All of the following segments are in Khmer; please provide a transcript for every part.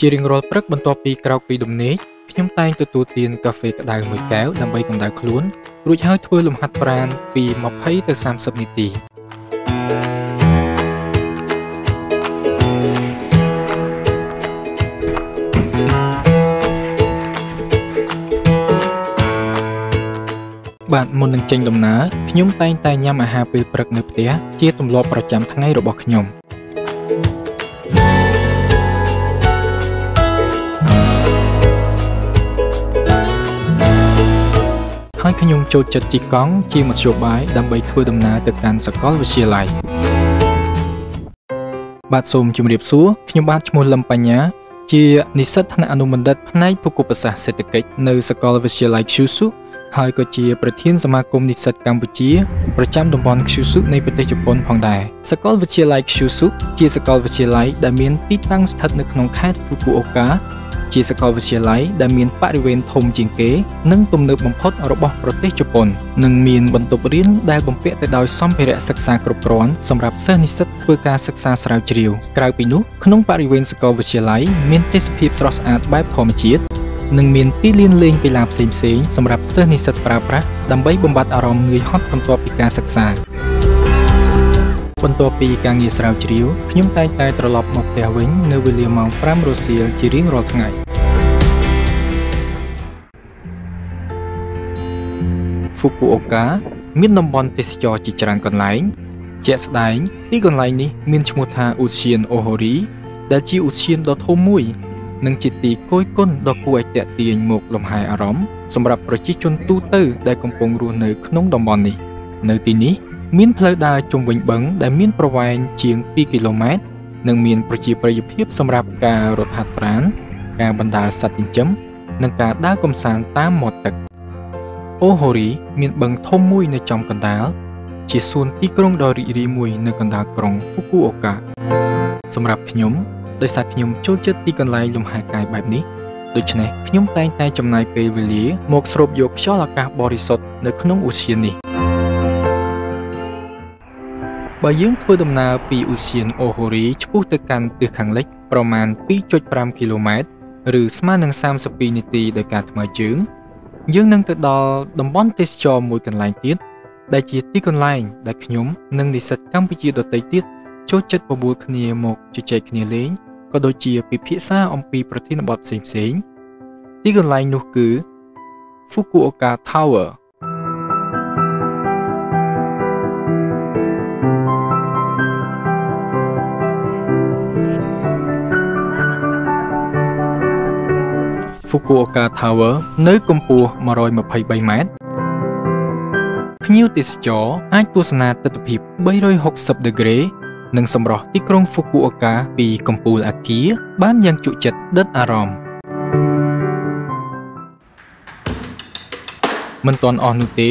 ជារៀងរាល់ព្រឹកបន្ទាប់ពីក្រោកពីដំណេកខ្ញុំតែងទទួលទានកាហ្វេក្តៅមួយកែវដើម្បីកម្ដៅខ្លួនរួចហើយធ្វើលំហាត់ប្រាណពី20ទៅ30នាទីបាទមុននឹងចេញដំណើរខ្ញុំតែងតែញ៉ាំអាហារពេលព្រឹកនៅផ្ទះជាទម្លាប់ប្រចាំថ្ងៃរបស់ខ្ញុំ ហើយខ្ញុំចូលចិត្តជិះកង់ជាមធ្យោបាយដើម្បីធ្វើដំណើរទៅកាន់សាកលវិទ្យាល័យបាទសូមជម្រាបសួរខ្ញុំបាទឈ្មោះលឹមបញ្ញាជានិស្សិតថ្នាក់អនុបណ្ឌិតផ្នែកភូមិសាស្ត្រសេដ្ឋកិច្ចនៅសាកលវិទ្យាល័យ Kyushu ហើយក៏ជាប្រធានសមាគមនិស្សិតកម្ពុជាប្រចាំតំបន់ Kyushu នៃប្រទេសជប៉ុនផងដែរសាកលវិទ្យាល័យ Kyushu ជាសាកលវិទ្យាល័យដែលមានទីតាំងស្ថិតនៅក្នុងខេត្ត Fukuoka ជាសាកលវិទ្យាល័យដែលមានបរិវេណធំជាងគេ និងទំនើបបំផុតរបស់ប្រទេសជប៉ុន និងមានបន្ទប់រៀនដែលបំពាក់ទៅដោយសម្ភារៈសិក្សាគ្រប់គ្រាន់សម្រាប់សិស្សនិស្សិតធ្វើការសិក្សាស្រាវជ្រាវក្រៅពីនោះក្នុងបរិវេណសាកលវិទ្យាល័យមានទេសភាពស្រស់ស្អាតបែបធម្មជាតិនិងមានទីលានលេងកីឡាផ្សេងៗសម្រាប់សិស្សនិស្សិតប្រើប្រាស់ដើម្បីបំបត្តិអារម្មណ៍នឿយហត់បន្ទាប់ពីការសិក្សា បន្ទាប់ពីការងារស្រាវជ្រាវខ្ញុំតែងតែត្រឡប់មកផ្ទះវិញនៅវេលាម៉ោង5រសៀលជារៀងរាល់ថ្ងៃហ្វូគូអូកាមានតំបន់ទេសចរជាច្រើនកន្លែង ជាក់ស្ដែងទីកន្លែងនេះមានឈ្មោះថាឧទ្យានអូហូរីដែលជាឧទ្យានដ៏ធំមួយ និងជាទីគយគន់ដ៏គួរឲ្យទាក់ទាញមកលំហែអារម្មណ៍សម្រាប់ប្រជាជនទូទៅដែលកំពុងរស់នៅក្នុងតំបន់នេះ នៅទីនេះ មានផ្លូវដើរជុំវិញបឹងដែលមានប្រវែងជាង2គីឡូម៉ែត្រនិងមានប្រជាប្រិយភាពសម្រាប់ការរត់ហាត់ប្រាណការបណ្ដើរសត្វចិញ្ចឹមនិងការដើរកម្សាន្តតាមមាត់ទឹកអូហូរីមានបឹងធំមួយនៅចំកណ្ដាលជាសួនទីក្រុងដ៏រីករាយមួយនៅកណ្ដាលក្រុងហ្វូគូអូកាសម្រាប់ខ្ញុំដោយសារខ្ញុំចូលចិត្តទីកន្លែងលំហែកាយបែបនេះដូច្នេះខ្ញុំតែងតែចំណាយពេលវេលាមកស្រូបយកខ្យល់អាកាសបរិសុទ្ធនៅក្នុងឧទ្យាននេះ បើយើងធ្វើដំណើរពីឧទ្យានអូហូរីឆ្ពោះទៅកាន់ទិសខាងលិចប្រមាណ2.5គីឡូម៉ែត្រឬស្មើនឹង32នាទីដោយការថ្មើរជើង យើងនឹងទៅដល់តំបន់ទេសចរមួយកន្លែងទៀតដែលជាទីកន្លែងដែលខ្ញុំនិងនិស្សិតកម្ពុជាដទៃទៀតចូលចិត្តបបួលគ្នាមកជជែកគ្នាលេងក៏ដូចជាពិភាក្សាអំពីប្រធានបទផ្សេងផ្សេងទីកន្លែងនោះគឺ Fukuoka Tower Fukuoka Tower នៅកម្ពស់123ម៉ែត្រភ្ញៀវទេសចរអាចទស្សនាទិដ្ឋភាព360ដឺក្រេនិងសម្រស់ទីក្រុង Fukuoka ពីកំពូលអាគារបានយ៉ាងជក់ចិត្តដិតអារម្មណ៍មិនទាន់អស់នោះទេ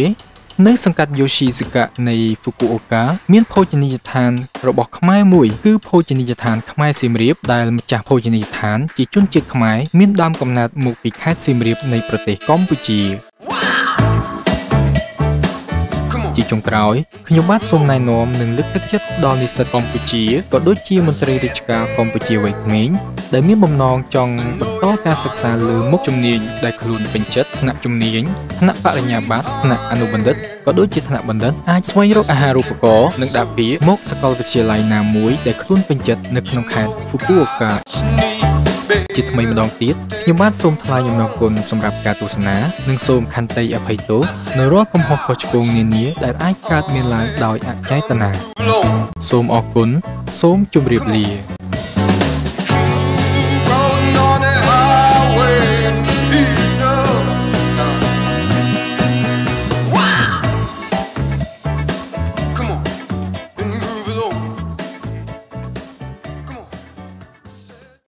នៅសង្កាត់ Yoshizaka នៃ Fukuoka មានភោជនីយដ្ឋានរបស់ខ្មែរមួយគឺភោជនីយដ្ឋានខ្មែរសៀមរាបដែលម្ចាស់ភោជនីយដ្ឋានជាជនជាតិខ្មែរមានដើមកំណើតមកពីខេត្តសៀមរាបនៃប្រទេសកម្ពុជា ជាចុងក្រោយខ្ញុំបាទសូមណែនាំនិងលើកទឹកចិត្តដល់និស្សិតកម្ពុជាក៏ដូចជាមន្ត្រីរាជការកម្ពុជាវ័យក្មេងដែលមានបំណងចង់បន្តការសិក្សាលើមុខជំនាញដែលខ្លួនពេញចិត្តថ្នាក់ជំនាញថ្នាក់បរិញ្ញាបត្រថ្នាក់អនុបណ្ឌិតក៏ដូចជាថ្នាក់បណ្ឌិតអាចស្វែងរកអាហារូបករណ៍និងដាក់ពាក្យមកសាកលវិទ្យាល័យណាមួយដែលខ្លួនពេញចិត្តនៅក្នុងខេត្ត Fukuoka ជាថ្មីម្ដងទៀតខ្ញុំបាទសូមថ្លែងអំណរគុណសម្រាប់ការទស្សនានិងសូមខន្តីអភ័យទោសនៅរាល់កំហុសខុសឆ្គងនានាដែលអាចកើតមានឡើងដោយអចេតនាសូមអរគុណសូមជម្រាបលា